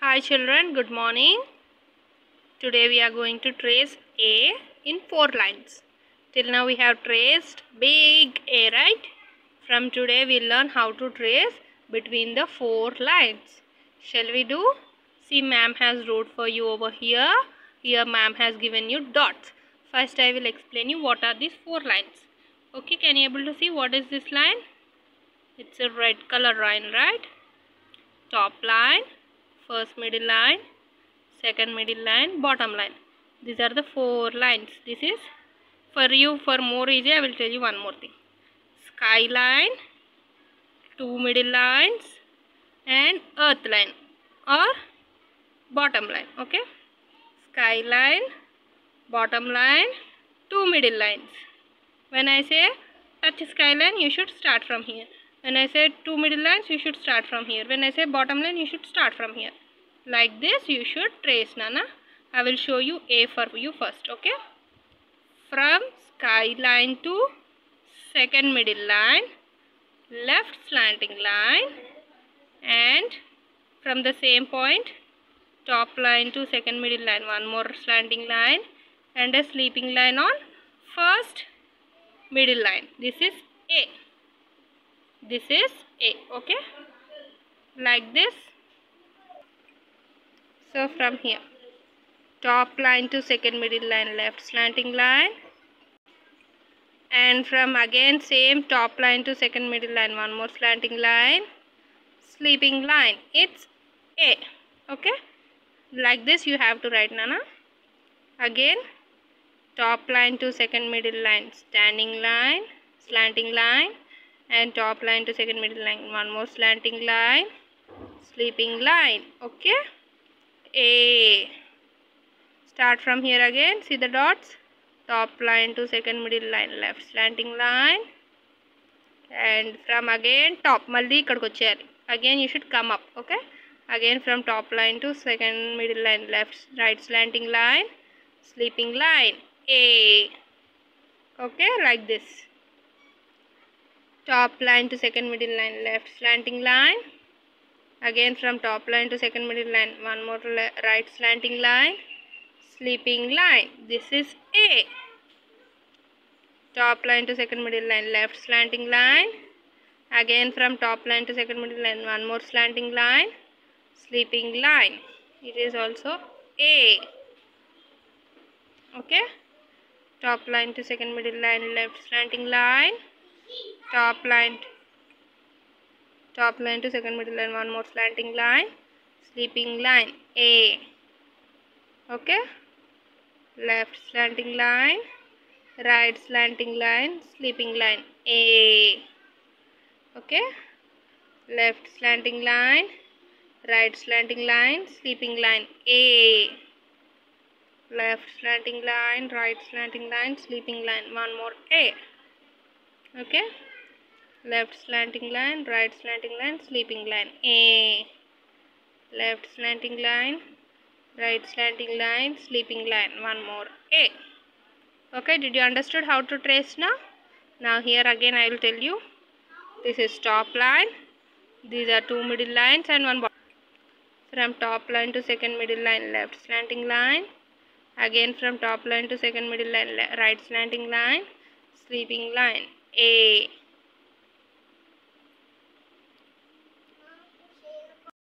Hi children, good morning. Today we are going to trace A in four lines. Till now we have traced big A, right? From today we'll learn how to trace between the four lines. Shall we do? See ma'am has wrote for you over here. Here ma'am has given you dots. First I will explain you what are these four lines. Okay, can you able to see what is this line? It's a red color line, right? Top line, first middle line, second middle line, bottom line. These are the four lines. This is for you for more easy. I will tell you one more thing. skyline two middle lines, and earth line or bottom line. Okay, skyline bottom line, two middle lines. When I say touch skyline you should start from here. When I say two middle lines, you should start from here. When I say bottom line, you should start from here. Like this, you should trace, Nana. I will show you A for you first, okay? From skyline to second middle line, left slanting line, and from the same point, top line to second middle line, one more slanting line, and a sleeping line on first middle line. This is A this is A okay? Like this. So from here. Top line to second middle line left slanting line. And from again same top line to second middle line one more slanting line. Sleeping line it's A okay? Like this you have to write Nana. Again top line to second middle line standing line slanting line and top line to second middle line. One more slanting line. Sleeping line. Okay. A. Start from here again. See the dots? Top line to second middle line. Left slanting line. And from again top. malli ikkadiki again you should come up. Okay? Again from top line to second middle line. Left right slanting line. Sleeping line. A. Okay? Like this top line to second middle line left slanting line. Again from top line to second middle line one more right slanting line sleeping line. This is a. Top line to second middle line left slanting line. Again from top line to second middle line one more slanting line sleeping line. It is also a. Okay? Top line to second middle line left slanting line top line top line to second middle line. One more slanting line. Sleeping line. A. Okay? Left slanting line. Right slanting line. Sleeping line. A. Okay? Left slanting line. Right slanting line. Sleeping line. A. Left slanting line. Right slanting line. Sleeping line. One more a. Okay left slanting line right slanting line sleeping line. A. Left slanting line right slanting line sleeping line. One more. A. Okay did you understood how to trace now? Now here again i will tell you. This is top line. These are two middle lines and one bottom from top line to second middle line left slanting line. Again from top line to second middle line right slanting line sleeping line. A